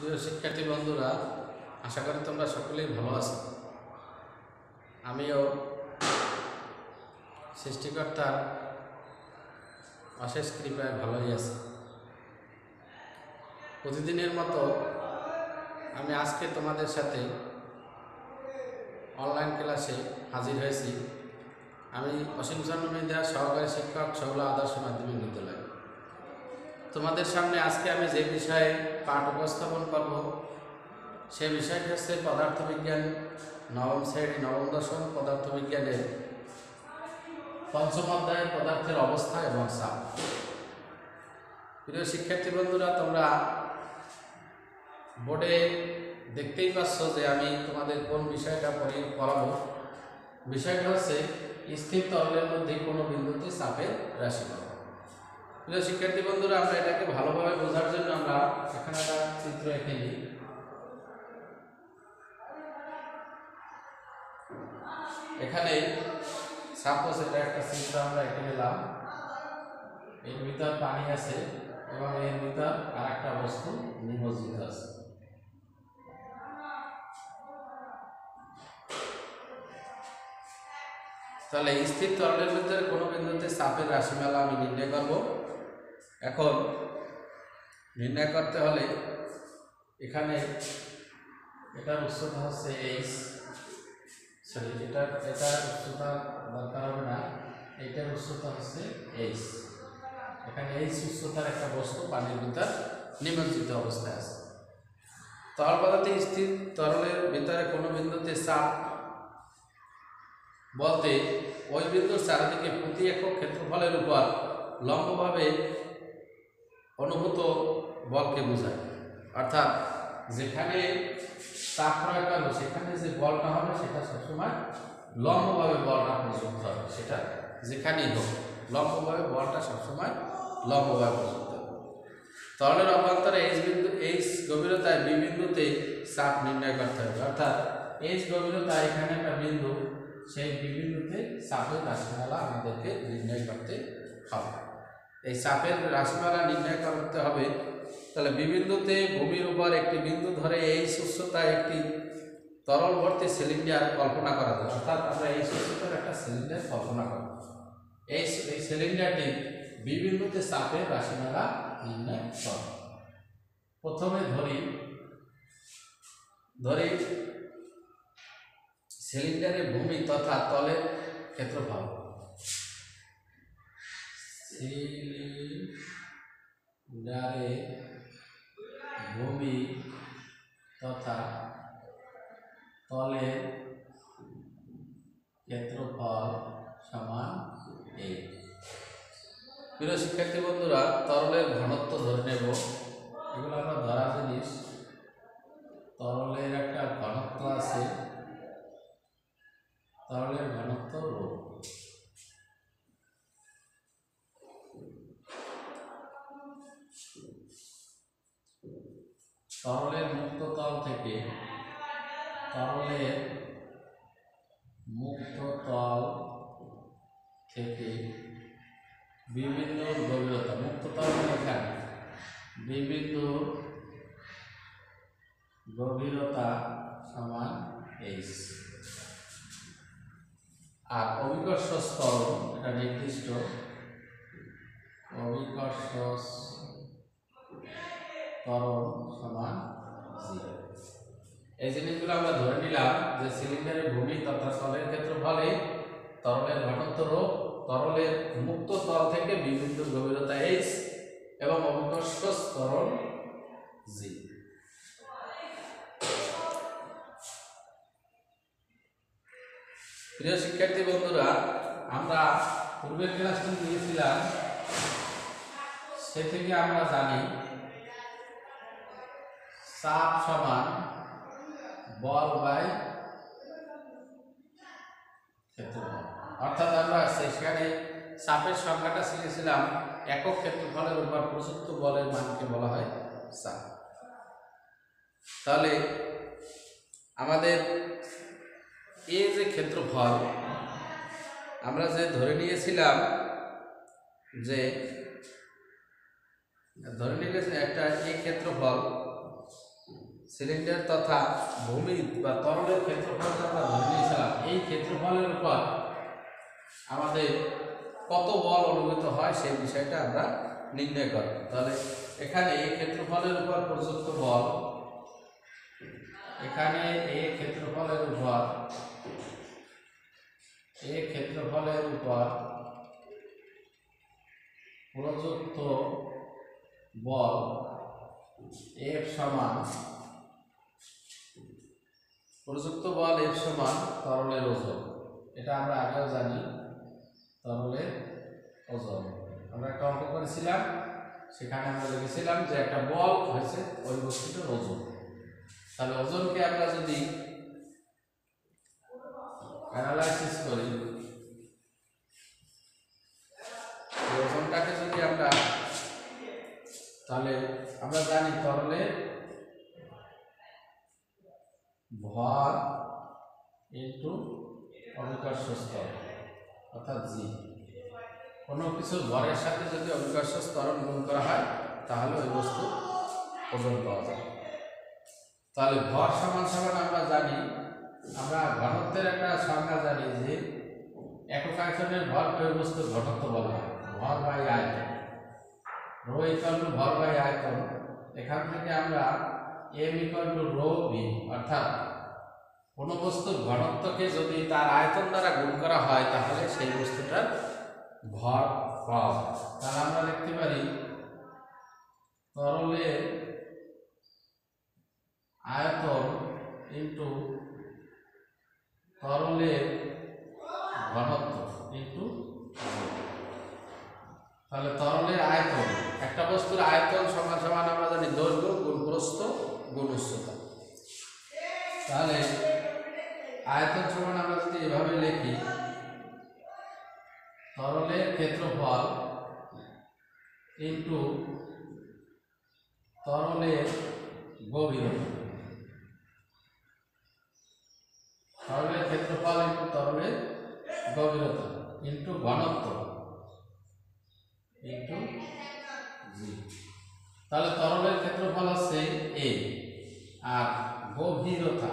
প্রিয় শিক্ষার্থী বন্ধুরা, আশা করি তোমরা সকলেই ভালো আছো। আমিও সৃষ্টিকর্তার অশেষ কৃপায় ভালোই আছি। প্রতিদিনের মতো আমি আজকে তোমাদের সাথে অনলাইন ক্লাসে হাজির হয়েছি। আমি অসীম চন্দ্র মিদ্যা সহকারী শিক্ষক সৌলা আদর্শ মাধ্যমিক বিদ্যালয়। তোমাদের সামনে আজকে আমি যে বিষয়ে পাঠ উপস্থাপন করব, সে বিষয়টি হচ্ছে পদার্থবিজ্ঞান, নবম শ্রেণি, নবম দশম পদার্থবিজ্ঞানের পঞ্চম অধ্যায়ের পদার্থের অবস্থা এবং চাপ প্রিয় শিক্ষার্থী বন্ধুরা, তোমরা বোর্ডে দেখতেই পাচ্ছ যে আমি তোমাদের কোন বিষয়টা পড়ি, পড়াবো। বিষয়টা হচ্ছে স্থির তরলের মধ্যে কোনো বিন্দুতে চাপের রাশি প্রিয় শিক্ষার্থী বন্ধুরা, আমরা এটাকে ভালোভাবে বোঝার জন্য আমরা এখানে একটা চিত্র এঁকে নিই। এখানে সাপোজ এটা একটা চিত্র আমরা এঁকে নিলাম। এর ভিতর পানি আছে এবং এর ভিতর আর একটা বস্তু নিমজ্জিত আছে। তাহলে স্থির তরলের ভিতরে কোনো বিন্দুতে চাপের রাশিমালা আমি নির্ণয় করব। এখন নির্ণয় করতে হলে এখানে এটার উচ্চতা হচ্ছে এইচ সরি এটার এটার উচ্চতা দরকার হবে না, এইটার উচ্চতা হচ্ছে এইচ এখানে এইচ উচ্চতার একটা বস্তু, পানির ভিতর নিমজ্জিত অবস্থায় আছে। তরল পদার্থে স্থির তরলের ভিতরে কোনো বিন্দুতে চাপ বলতে ওই বিন্দুর চারিদিকে প্রতি একক ক্ষেত্রফলের উপর লম্বভাবে অনুভূত বলকে বোঝায়। অর্থাৎ যেখানে চাপ প্রয়োগ করবে, সেখানে যে বলটা হবে, সেটা সবসময় লম্বভাবে বলটা প্রযুক্ত হবে। সেটা যেখানেই হোক, লম্বভাবে বলটা সবসময় লম্বভাবে প্রযুক্ত হবে। তরলের অভ্যন্তরে এইচ বিন্দু এইচ গভীরতায় বি বিন্দুতে চাপ নির্ণয় করতে হবে। অর্থাৎ এইচ গভীরতা এখানে একটা বিন্দু, সেই বিবিন্দুতে চাপের রাশিমালা আমাদেরকে নির্ণয় করতে হবে। এই চাপের রাশিমালা নির্ণয় করতে হবে। তাহলে বিবিন্দুতে ভূমির উপর একটি বিন্দু ধরে এই সুস্থতায় একটি তরল ভর্তি সিলিন্ডার কল্পনা করা যায় অর্থাৎ আমরা এই সুস্থতার একটা সিলিন্ডার কল্পনা করব। এই এই সিলিন্ডারটি বিবিন্দুতে চাপের রাশিমালা নির্ণয় করব। প্রথমে ধরি ধরি সিলিন্ডারের ভূমি তথা তলের ক্ষেত্রফল। সিলিন্ডারে ভূমি তথা তলের ক্ষেত্রফল সমান এই প্রিয় শিক্ষার্থী বন্ধুরা তরলের ঘনত্ব ধরে নেব এগুলো আমরা ধরা জিনিস তরলের একটা ঘনত্ব আছে তরলের ঘনত্ব রো তরলের মুক্ত তল থেকে তরলের মুক্ত তল থেকে বিভিন্ন গভীরতা মুক্ত তল এখানে বিভিন্ন গভীরতা সমান এইচ আর অভিকর্ষ স্তর এটা নির্দিষ্ট। অভিকর্ষ ত্বরণ সমান এই জিনিসগুলো আমরা ধরে নিলাম যে সিলিন্ডারের ভূমি তথা তলের ক্ষেত্রফলে তরলের ঘনত্ব তরলের মুক্ত তল থেকে বিভিন্ন জি প্রিয় শিক্ষার্থী বন্ধুরা, আমরা পূর্বের ক্লাসটি নিয়েছিলাম সে থেকে আমরা জানি চাপ সমান বল বাই ক্ষেত্রফল। অর্থাৎ আমরা সেখানে চাপের সংখ্যাটা শিখেছিলাম, একক ক্ষেত্রফলের উপর প্রযুক্ত বলের মানকে বলা হয় চাপ। তাহলে আমাদের এ যে ক্ষেত্রফল, আমরা যে ধরে নিয়েছিলাম যে, ধরে নিয়েছে একটা এই ক্ষেত্রফল, সিলিন্ডার তথা ভূমি বা তরলের ক্ষেত্রফল আমরা ধরে নিয়েছিলাম, এই ক্ষেত্রফলের উপর আমাদের কত বল অনুভূত হয় সেই বিষয়টা আমরা নির্ণয় করব। তাহলে এখানে এই ক্ষেত্রফলের উপর প্রযুক্ত বল এখানে এই ক্ষেত্রফলের উপর এই ক্ষেত্রফলের উপর প্রযুক্ত বল এফ সমান, প্রযুক্ত বল এফ সমান তরলের ওজন। এটা আমরা আগেও জানি, তরলের ওজন। আমরা একটা অঙ্ক করেছিলাম, সেখানে আমরা দেখেছিলাম যে একটা বল হয়েছে ওই বস্তুটার ওজন। তাহলে ওজনকে আমরা যদি অ্যানালাইসিস করি ওজনটাকে যদি আমরা তাহলে আমরা জানি তরলে ভর ইন্টু অবিকর্ষ স্তর, অর্থাৎ জি কোনো কিছু ভরের সাথে যদি অবিকর্ষ স্তরণ গুণ করা হয়, তাহলে ওই বস্তু ওজন পাওয়া যায়। তাহলে ভর সমান সমান আমরা জানি, আমরা ঘনত্বের একটা সংজ্ঞা জানি যে একক আয়তনের ভর ওই বস্তুর ঘনত্ব বলা হয়, ভর বাই আয়তন। রো ইকাল টু ভর বাই আয়তন, এখান থেকে আমরা M equal to rho V অর্থাৎ কোনো বস্তুর ঘনত্বকে যদি তার আয়তন দ্বারা গুণ করা হয়, তাহলে সেই বস্তুটার ভর পাওয়া তাহলে আমরা দেখতে পারি তরলের আয়তন ইন্টু তরলের ঘনত্ব ইন্টু তাহলে তরলের আয়তন, একটা বস্তুর আয়তন সমান সমান আমরা জানি দৈর্ঘ্য গুণ প্রস্থ তাহলে আয়তন সমান আমরা যদি এভাবে লিখি, তরলের ক্ষেত্রফল ইন্টু তরলের গভীরতা। তরলের ক্ষেত্রফল ইন্টু তরলের গভীরতা ইন্টু ঘনত্ব ইন্টু জি। তাহলে তরলের ক্ষেত্রফল হচ্ছে এ আর গভীরতা।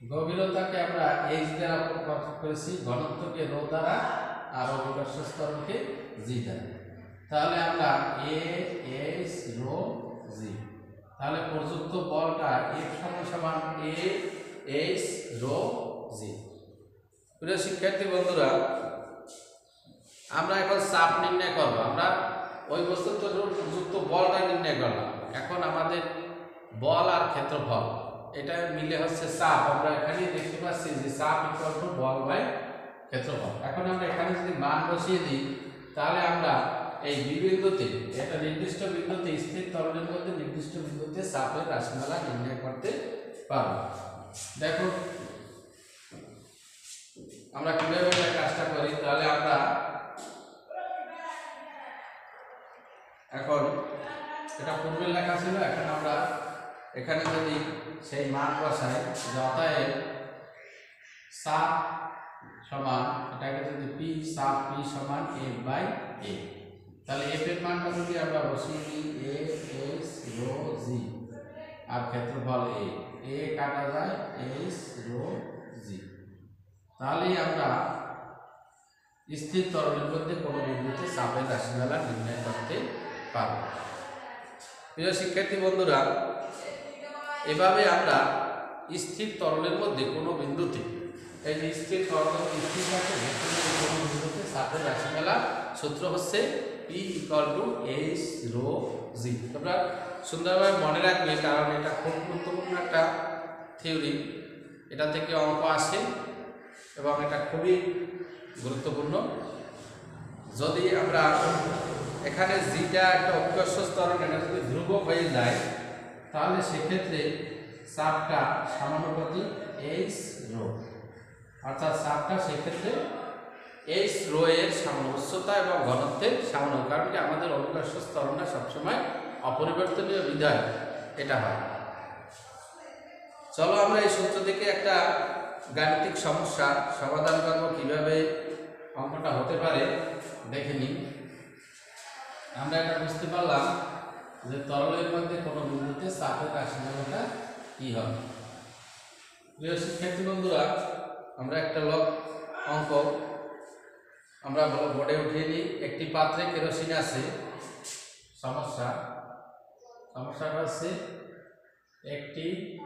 গভীরতাকে আমরা এইচ দ্বারা প্রকাশ করেছি ঘনত্বকে রো দ্বারা আর অবিকর্ষ স্তরকে জি দ্বারা। তাহলে আমরা এ এইচ রো জি তাহলে প্রযুক্ত বলটা এফ সমান সমান এ এইচ রো জি প্রিয় শিক্ষার্থী বন্ধুরা, আমরা এখন চাপ নির্ণয় করব। আমরা ওই বস্তুর প্রযুক্ত বলটা নির্ণয় করলাম। এখন আমাদের বল আর ক্ষেত্রফল, এটা মিলে হচ্ছে চাপ। আমরা এখানে দেখতে পাচ্ছি যে চাপ ইকুয়াল বল বাই ক্ষেত্রফল। এখন আমরা এখানে যদি মান বসিয়ে দিই, তাহলে আমরা এই বিবিন্দুতে একটা নির্দিষ্ট বিন্দুতে স্থির তরলের মধ্যে নির্দিষ্ট বিন্দুতে চাপের রাশিমালা নির্ণয় করতে পারব দেখো, আমরা কীভাবে এটা কাজটা করি? তাহলে আমরা এখন, এটা পূর্বের লেখা ছিল, এখন আমরা এখানে যদি সেই মান বসাই যে অতএব সাপ সমান, এটাকে যদি পি সাপ পি সমান এ বাই এ তাহলে এফ এর মানটা যদি আমরা বসিয়ে দিই এ এস রো জি আর ক্ষেত্রফল এ এ কাটা যায় এস রো জি তাহলেই আমরা স্থির তরলের মধ্যে কোনো বিন্দুতে চাপের রাশিমালা নির্ণয় করতে পারব। প্রিয় শিক্ষার্থী বন্ধুরা, এভাবে আমরা স্থির তরলের মধ্যে কোনো বিন্দুতে, এই যে স্থির তরল স্থির থাকে কোনো বিন্দুতে চাপের রাশিমালা সূত্র হচ্ছে P equal to H rho G তোমরা সুন্দরভাবে মনে রাখবে, কারণ এটা খুব গুরুত্বপূর্ণ একটা থিওরি এটা থেকে অঙ্ক আসে এবং এটা খুবই গুরুত্বপূর্ণ। যদি আমরা এখানে জিটা একটা অভিকর্ষ স্তরণ, এটা যদি ধ্রুবক হয়ে যায়, তাহলে সেক্ষেত্রে চাপটা সমানুপাতি এইচ রো অর্থাৎ চাপটা সেক্ষেত্রে এইচ রো এর সামঞ্জস্যতা এবং ঘনত্বের সামান্য কারণ কি আমাদের অভিকর্ষ স্তরণটা সবসময় অপরিবর্তনীয় বিধায় এটা হয়। চলো আমরা এই সূত্র থেকে একটা গাণিতিক সমস্যা সমাধান করব কীভাবে অঙ্কটা হতে পারে, দেখে নিই। আমরা এটা বুঝতে পারলাম যে তরলের মধ্যে কোনো বিন্দুতে চাপের রাশিমালাটা কী হবে। প্রিয় শিক্ষার্থী বন্ধুরা, আমরা একটা লক অঙ্ক আমরা বলো বোর্ডে উঠিয়ে নিই। একটি পাত্রে কেরোসিন আছে। সমস্যা। সমস্যাটা হচ্ছে একটি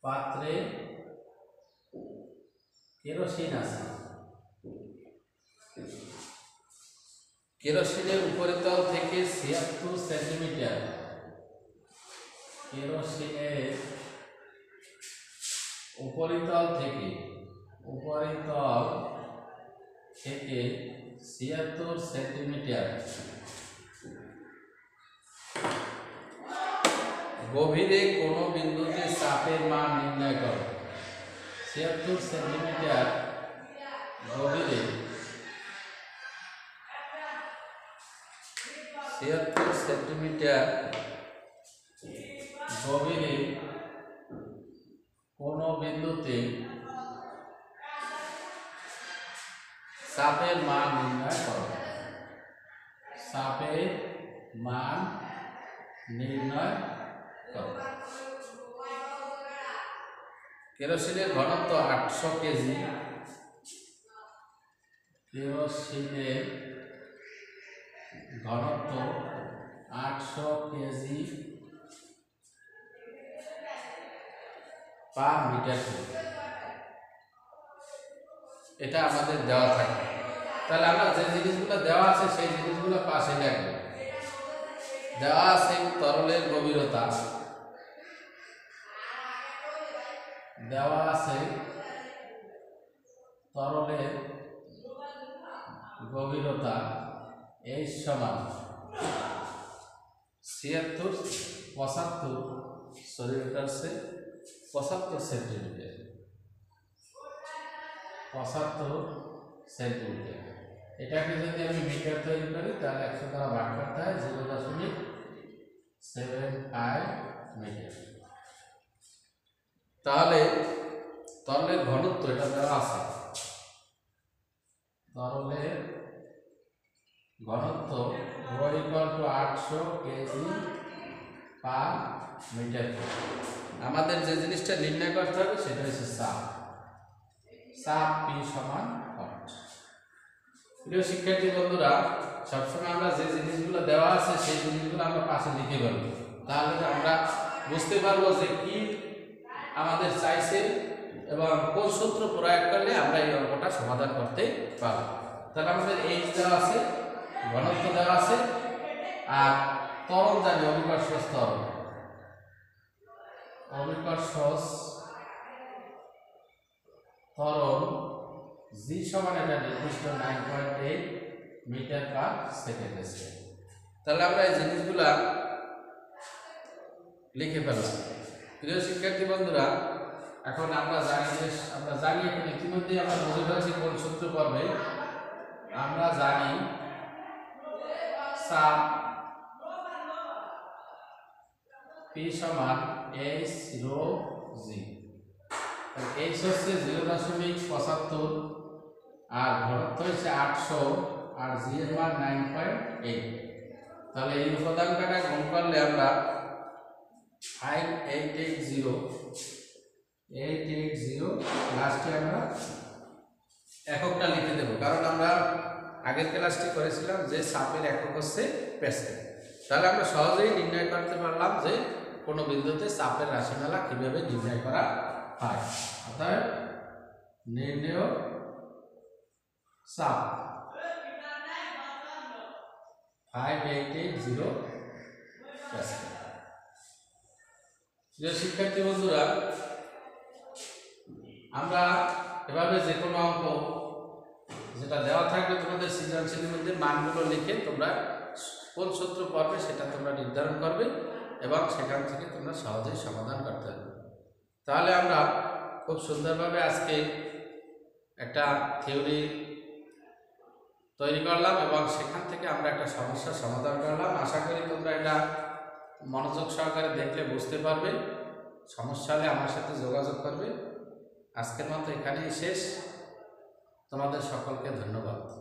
পাত্রে কেরোসিন আছে। কেরোসিনের উপরিতল থেকে ছিয়াত্তর সেন্টিমিটার। কেরোসিনের উপরিতল থেকে উপরিতল থেকে ছিয়াত্তর সেন্টিমিটার। গভীরে কোনো বিন্দুতে চাপের মান নির্ণয় করো। ছিয়াত্তর সেন্টিমিটার গভীরে। ছিয়াত্তর সেন্টিমিটার গভীরে কোনো বিন্দুতে চাপের মান নির্ণয় করো। চাপের মান নির্ণয় করো। কেরোসিনের ঘনত্ব আটশো কেজি। কেরোসিনের ঘনত্ব আটশো কেজি পার মিটার এটা আমাদের দেওয়া থাকে তাহলে আমরা যে জিনিসগুলো দেওয়া আছে, সেই জিনিসগুলো পাশে রাখব। দেওয়া আছে তরলের গভীরতা। দেওয়া আছে তরলের গভীরতা। এই সমান ছিয়াত্তর, পঁচাত্তর সেন্টিমিটার সে পঁচাত্তর সেন্টিমিটার। পঁচাত্তর সেন্টিমিটার। এটাকে যদি আমি মিটার তৈরি করি, তাহলে একশো দ্বারা ভাগ করতে হয় জিরো দশমিক সেভেন ফাইভ মিটার তাহলে তরলের ঘনত্ব এটা দেওয়া আছে। তরলের ঘনত্ব আটশো কেজি পার মিটার আমাদের যে জিনিসটা নির্ণয় করতে হবে, সেটা হচ্ছে চাপ চাপ পি সমান প্রিয় শিক্ষার্থী বন্ধুরা, সবসময় আমরা যে জিনিসগুলো দেওয়া আছে, সেই জিনিসগুলো আমরা পাশে লিখে পারব তাহলে আমরা বুঝতে পারব যে কি আমাদের চাইছে এবং কোন সূত্র প্রয়োগ করলে আমরা এই অঙ্কটা সমাধান করতে পারব। তাহলে আমাদের এইচ দেওয়া আছে, ঘনত্ব দেওয়া আছে, আর তরল জানি অবিকর্ষ স্তর অবিকর্ষ তরল জি সমান এটা নির্দিষ্ট nine point eight metre per second আছে। তাহলে আমরা এই জিনিসগুলা লিখে ফেললাম। প্রিয় শিক্ষার্থী বন্ধুরা, এখন আমরা জানি যে, আমরা জানি এখন ইতিমধ্যে আমরা বুঝে ফেলছি কোন সূত্র পর্বে আমরা জানি চাপ পি সমান এইচ রো জি। এইচ হচ্ছে জিরো দশমিক পঁচাত্তর আর ঘনত্ব হচ্ছে আটশো আর জি এর মান নাইন পয়েন্ট এইট তাহলে এই উপাদান কাটা গুণ করলে আমরা five eight eight zero eight eight zero লাস্টে আমরা এককটা লিখে দেবো। কারণ আমরা আগের ক্লাসটি করেছিলাম যে সাপের একক হচ্ছে প্যাসকেল তাহলে আমরা সহজেই নির্ণয় করতে পারলাম যে কোনো বিন্দুতে চাপের রাশিমালা কীভাবে নির্ণয় করা হয়। অর্থাৎ নির্ণয় এইট জিরো প্যাসকেল প্রিয় শিক্ষার্থী বন্ধুরা, আমরা এভাবে যে কোনো অঙ্ক যেটা দেওয়া থাকবে তোমাদের সৃজনশীলের মধ্যে মানগুলো লিখে তোমরা কোন সূত্র পড়বে সেটা তোমরা নির্ধারণ করবে এবং সেখান থেকে তোমরা সহজেই সমাধান করতে পারবে। তাহলে আমরা খুব সুন্দরভাবে আজকে একটা থিওরি তৈরি করলাম এবং সেখান থেকে আমরা একটা সমস্যার সমাধান করলাম। আশা করি তোমরা এটা মনোযোগ সহকারে দেখলে বুঝতে পারবে। সমস্যা হলে আমার সাথে যোগাযোগ করবে। আজকের মতো এখানেই শেষ। তোমাদের সকলকে ধন্যবাদ।